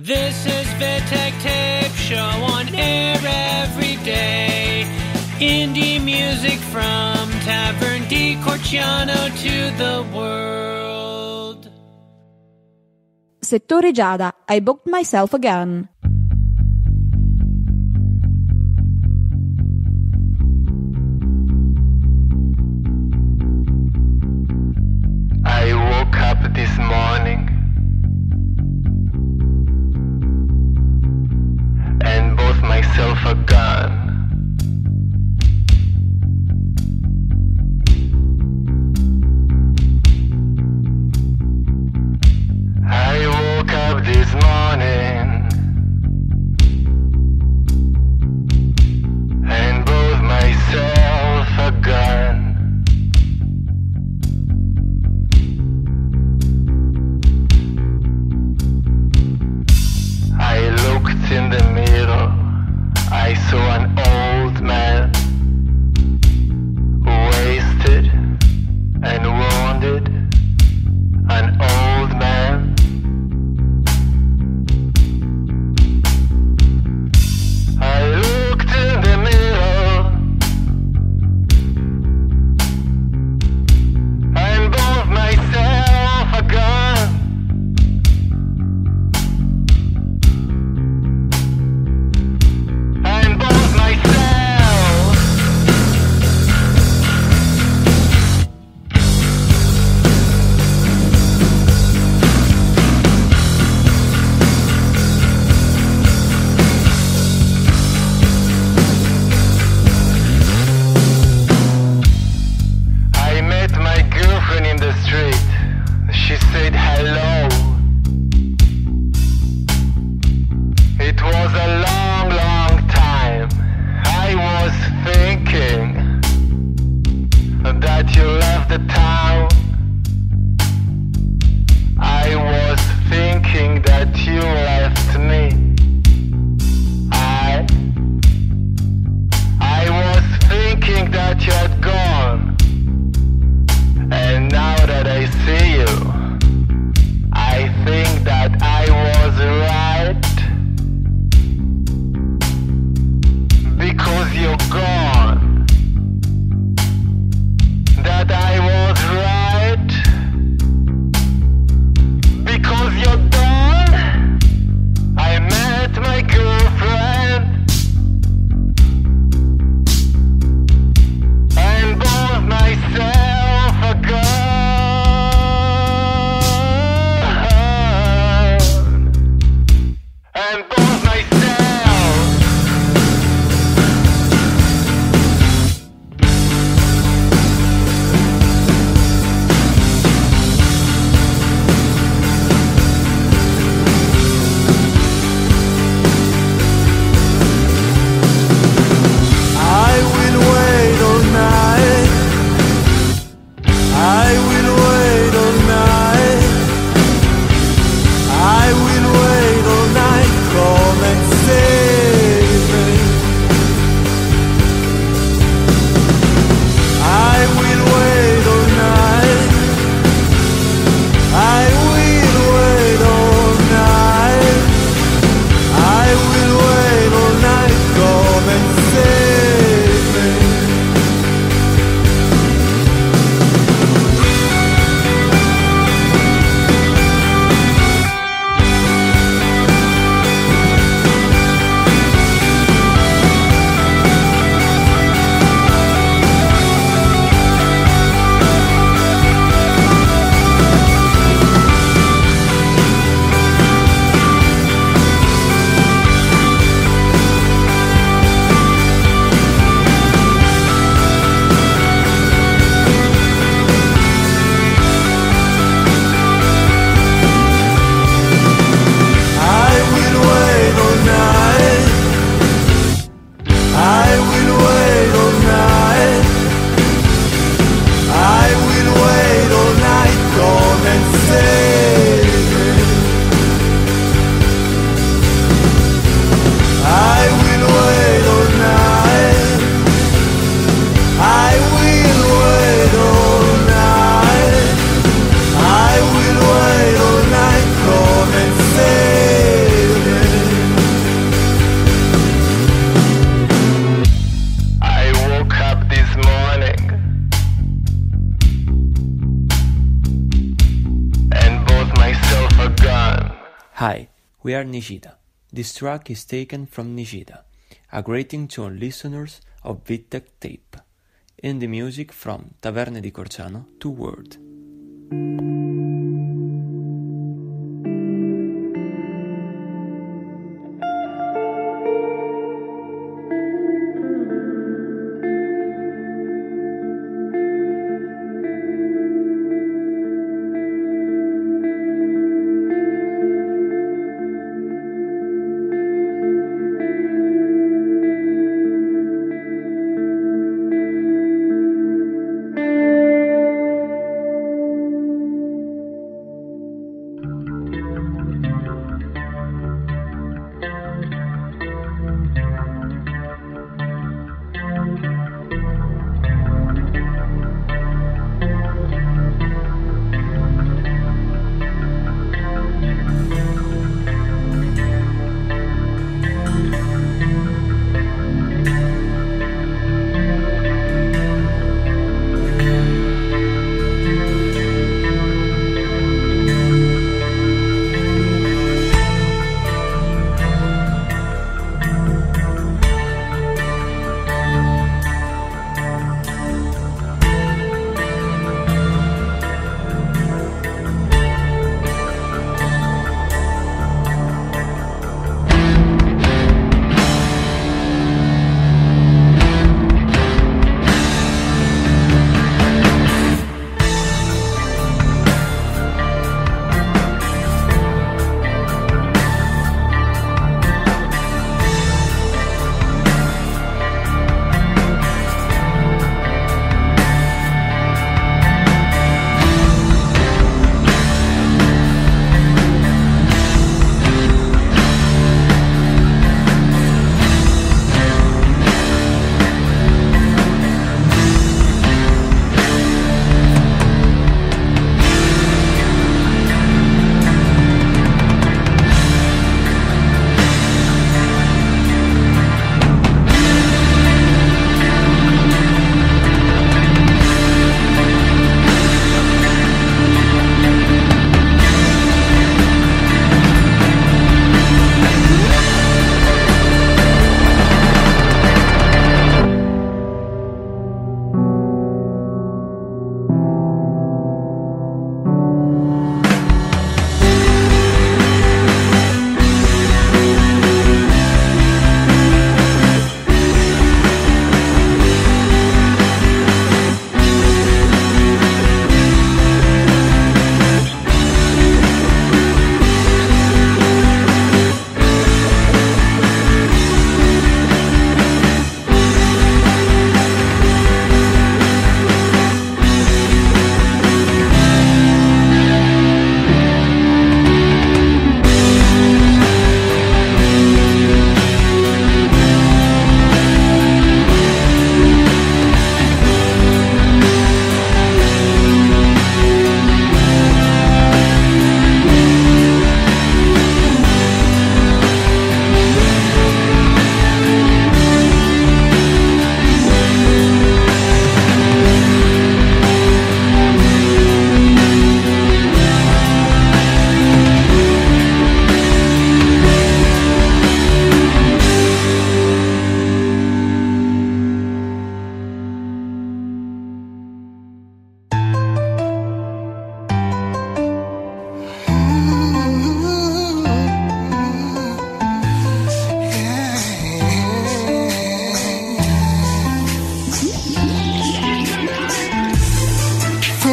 This is Vitek Tape Show on air every day. Indie music from Tavern di Corciano to the world. Settore Giada, I booked myself a Forgotten. Dear Nishida, this track is taken from Nishida, a greeting to all listeners of VidTech Tape, and the music from Taverne di Corciano to Word.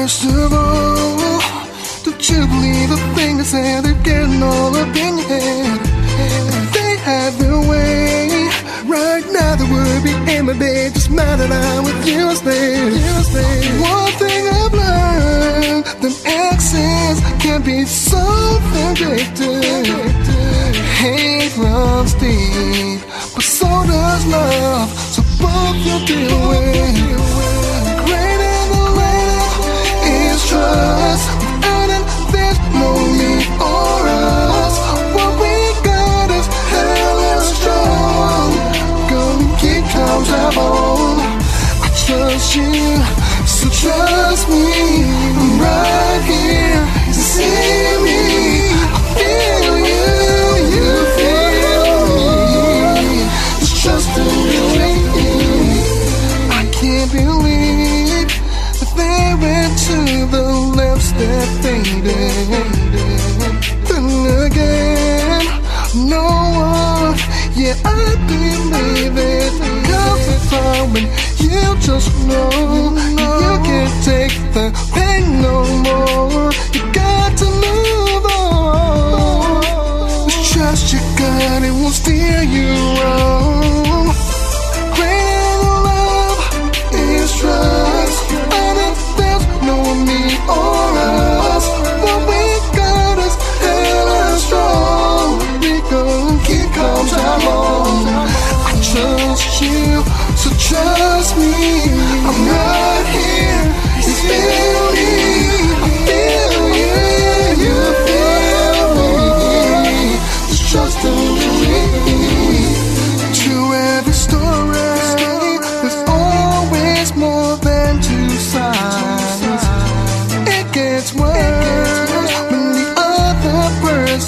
first of all, don't you believe a thing they say? They're getting all up in your head. If they had their way, right now they would be in my bed, just mad that I'm with you instead. One thing I've learned, them exes can be so vindictive. Hate runs deep, but so does love. So both you'll deal trust. and in this moment, me or us. What we got is hell strong. Gonna comes our own. I trust you, so trust me. I'm right here. See me. Then again, no one, yeah, I believe it. Cause it's hard when you just know you can't take the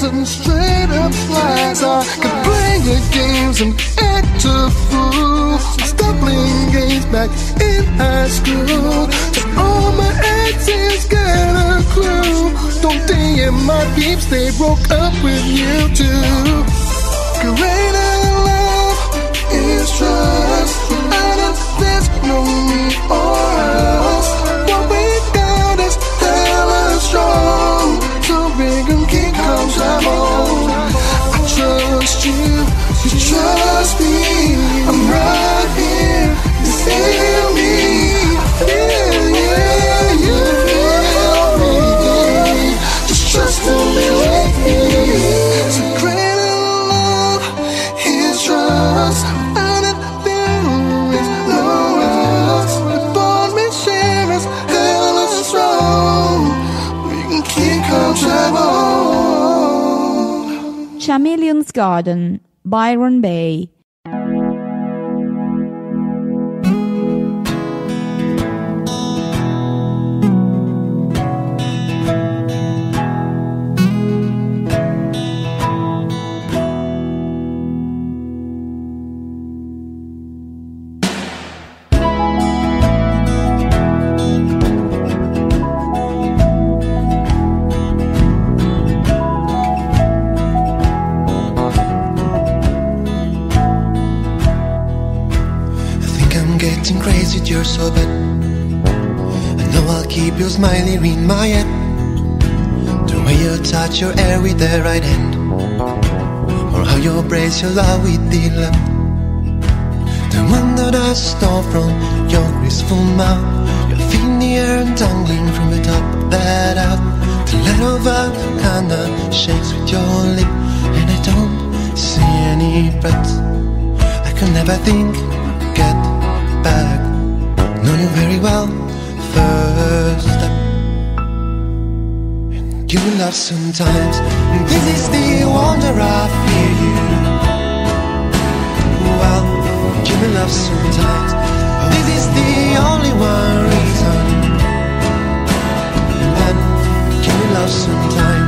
person straight up lies. I could play your games and act a fool. Playing games back in high school. To all my exes get a clue. Don't DM my peeps, they broke up with you too. Greater love is trust. And if there's no me or us, what we got is hella strong. So big and keep comes along. I trust you, you trust me. Garden, Byron Bay. Keep you smiling in my head. The way you touch your hair with the right hand, or how you embrace your love with the left. The one that I stole from your graceful mouth. Your feet in the air dangling from the top of that out. The little vibe kinda shakes with your lip, and I don't see any breath. I could never think get back. Know you very well. First step. And you love sometimes. This is the wonder I feel you. Well, give me love sometimes. This is the only one reason. And me love sometimes.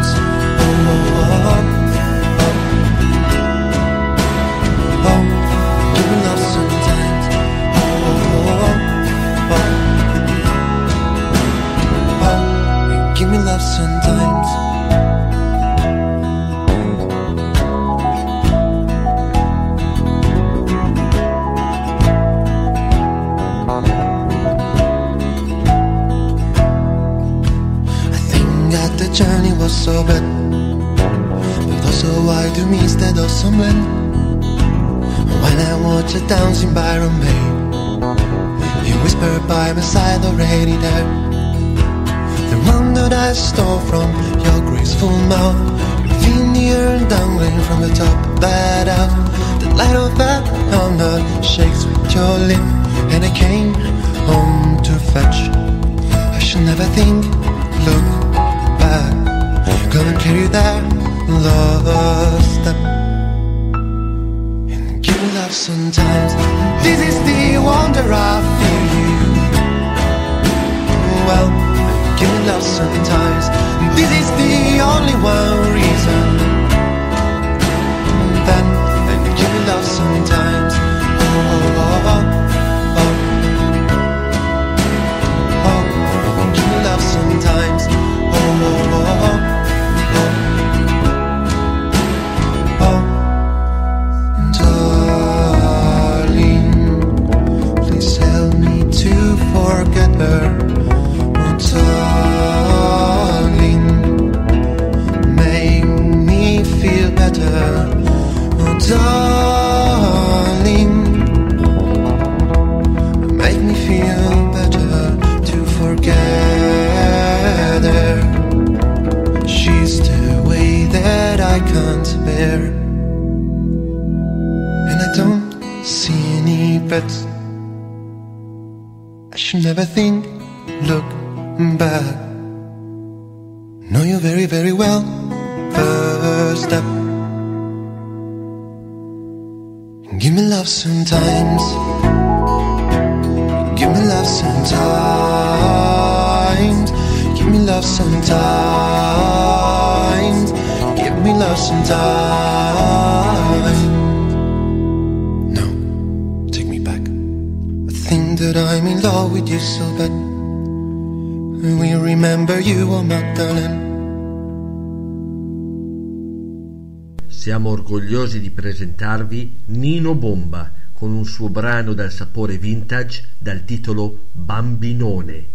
And I came home to fetch I should never think, look back Gonna carry that lost step give me love sometimes. This is the wonder I feel you. Well, give me love sometimes. This is the only one reason. I can't bear. And I don't see any but I should never think, look back. Know you very, very well. First step. Give me love sometimes. Give me love sometimes. Give me love sometimes. Give me love sometimes. No, take me back. I think that I'm in love with you so bad. We remember you, oh Magdalene. Siamo orgogliosi di presentarvi Nino Bomba con un suo brano dal sapore vintage dal titolo Bambinone.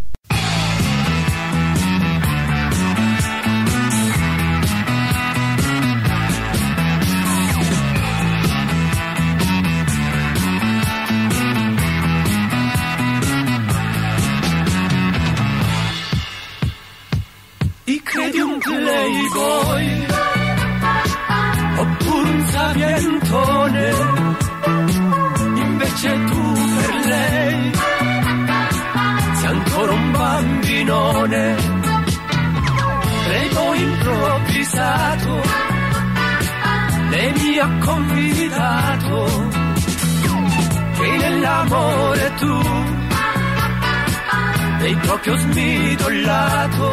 Proprio smidollato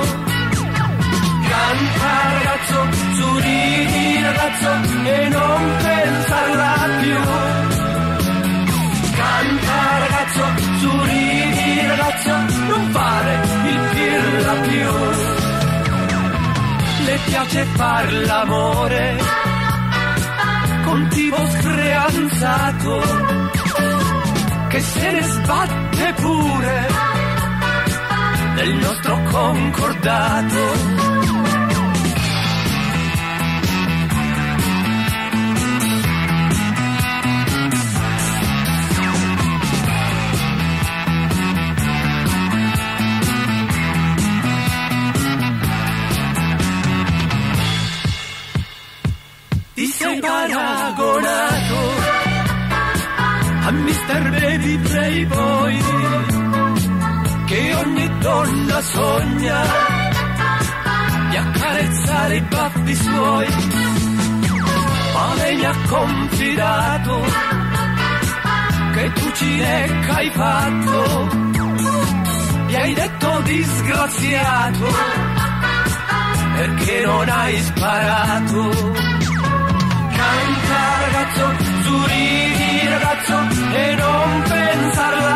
Canta ragazzo, su ridi ragazzo e non pensarla più. Canta ragazzo, su ridi ragazzo, non fare il pirla più. Le piace far l'amore con tipo screanzato che se ne sbatte pure del nostro concordato. paragonato a Mr. Baby Playboy donna sogna di accarezzare i baffi suoi. Ma lei mi ha confidato che tu cilecca hai fatto. Mi hai detto disgraziato perché non hai sparato. Canta ragazzo, su ridi ragazzo e non pensarla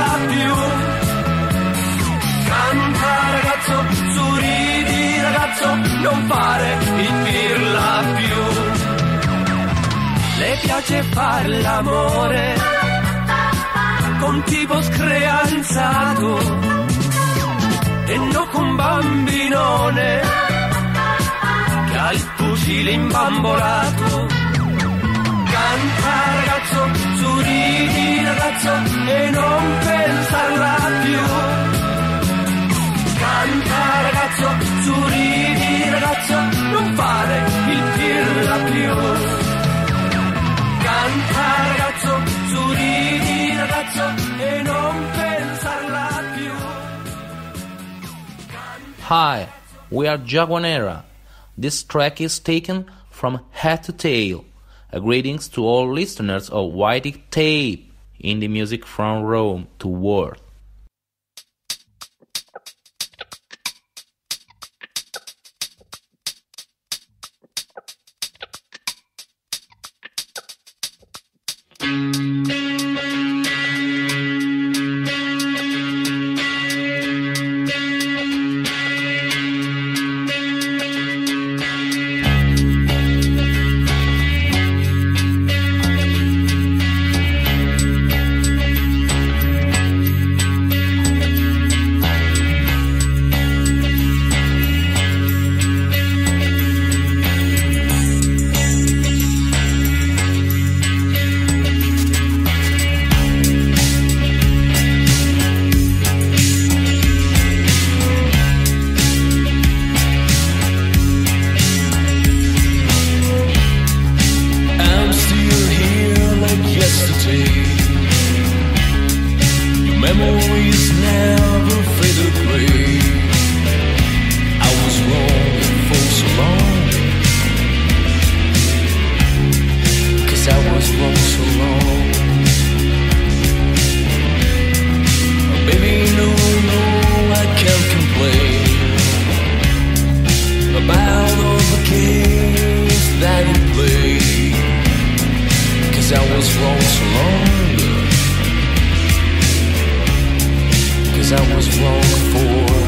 ragazzo, non fare il pirla più. Le piace far l'amore con tipo screanzato e non con bambinone che ha il fucile imbambolato. Canta ragazzo, su ridi ragazzo e non pensarla più. Canta ragazzo, su ridi ragazzo, non fare il pirla. Canta ragazzo, su ridi ragazzo e non pensarla più. Hi, we are Jaguanera. This track is taken from Head to Tail. A greetings to all listeners of Whitey Tape, indie music from Rome to world. I was wrong for,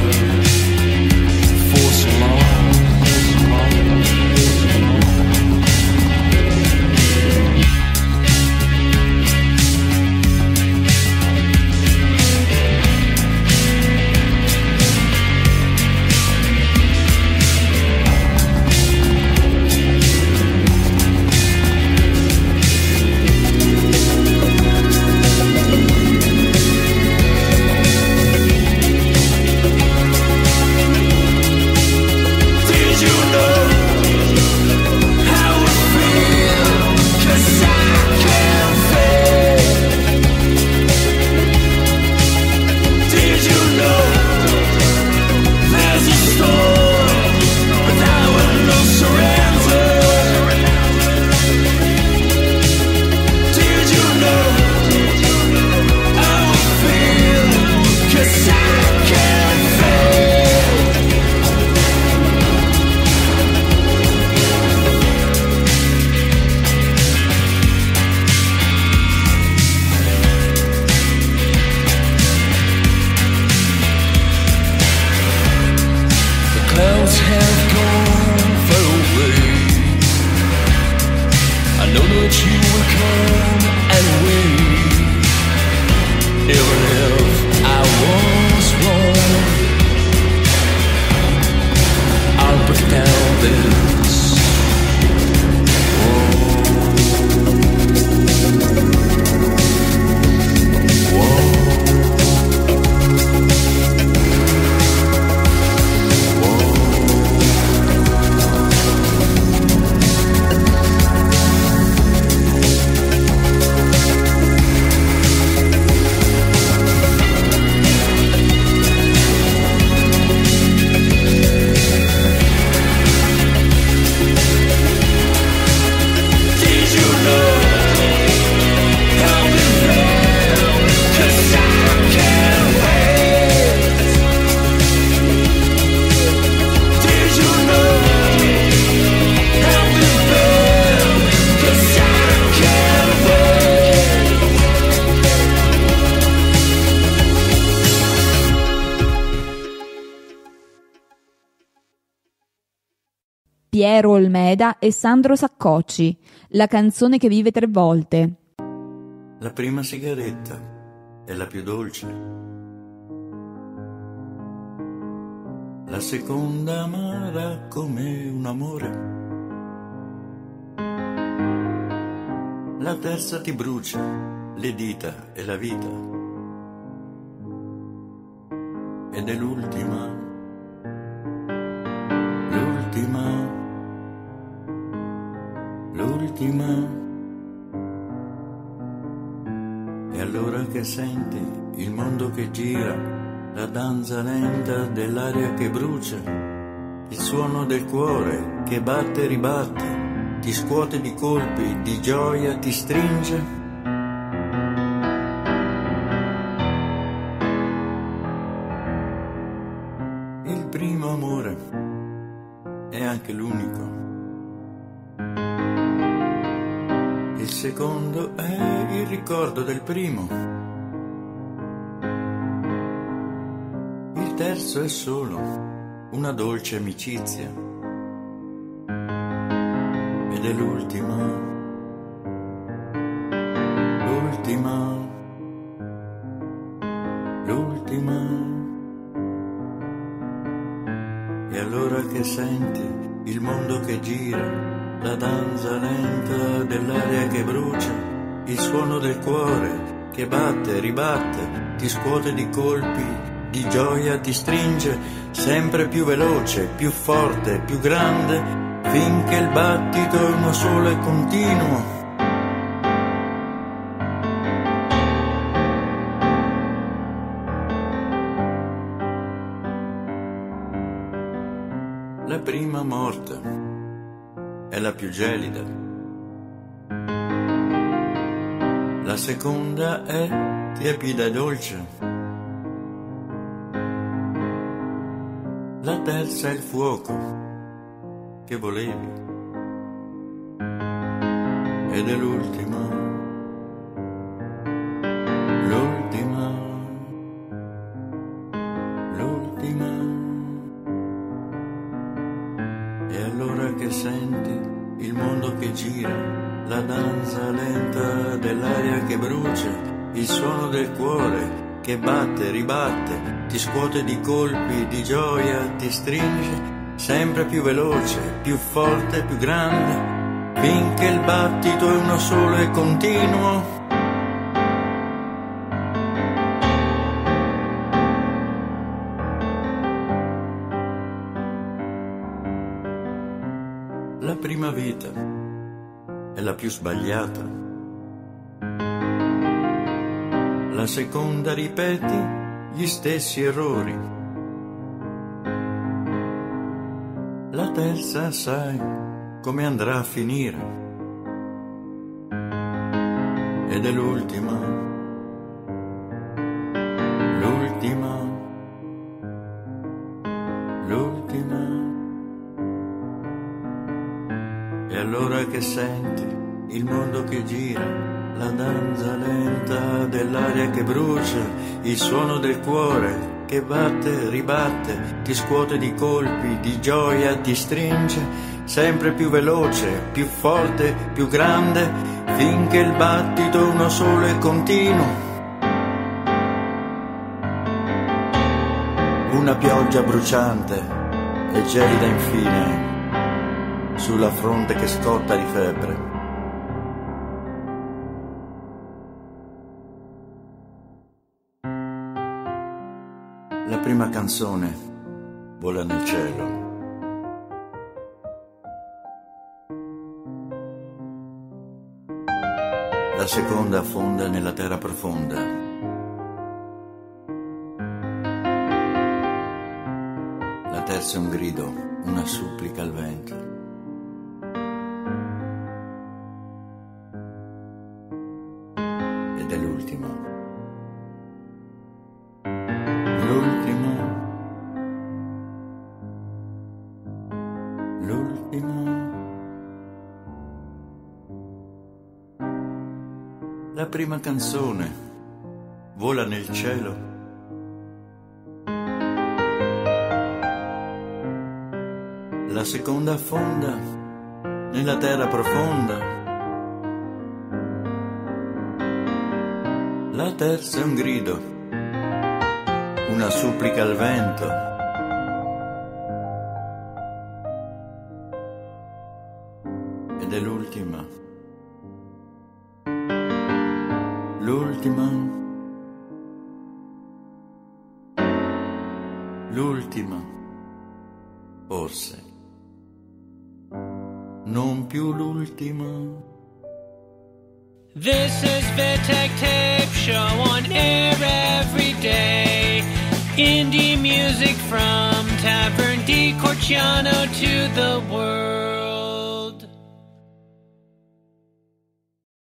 Piero Olmeda e Sandro Saccocci, la canzone che vive tre volte. La prima sigaretta è la più dolce. La seconda amara come un amore. La terza ti brucia le dita e la vita. Ed è l'ultima, senti il mondo che gira, la danza lenta dell'aria che brucia, il suono del cuore che batte e ribatte, ti scuote di colpi, di gioia ti stringe. Terzo è solo una dolce amicizia. Ed è l'ultima. L'ultima. L'ultima. E allora che senti il mondo che gira, la danza lenta dell'aria che brucia, il suono del cuore che batte ribatte, ti scuote di colpi, di gioia ti stringe, sempre più veloce, più forte, più grande, finché il battito è uno solo e continuo. La prima morte è la più gelida. La seconda è tiepida e dolce. La terza è il fuoco che volevi. Ed è l'ultima. L'ultima. L'ultima. E allora che senti il mondo che gira, la danza lenta dell'aria che brucia, il suono del cuore che batte, ribatte, ti scuote di colpi, di gioia, ti stringe, sempre più veloce, più forte, più grande, finché il battito è uno solo e continuo. La prima vita è la più sbagliata. La seconda ripeti gli stessi errori. La terza sai come andrà a finire. Ed è l'ultima. L'ultima. L'ultima. E allora che senti il mondo che gira, la danza lenta dell'aria che brucia, il suono del cuore che batte, ribatte, ti scuote di colpi, di gioia, ti stringe, sempre più veloce, più forte, più grande, finché il battito è uno solo e continuo. Una pioggia bruciante e gelida infine sulla fronte che scotta di febbre. Prima canzone vola nel cielo. La seconda affonda nella terra profonda. La terza è un grido, una supplica al vento. Prima canzone vola nel cielo. La seconda affonda nella terra profonda. La terza è un grido, una supplica al vento.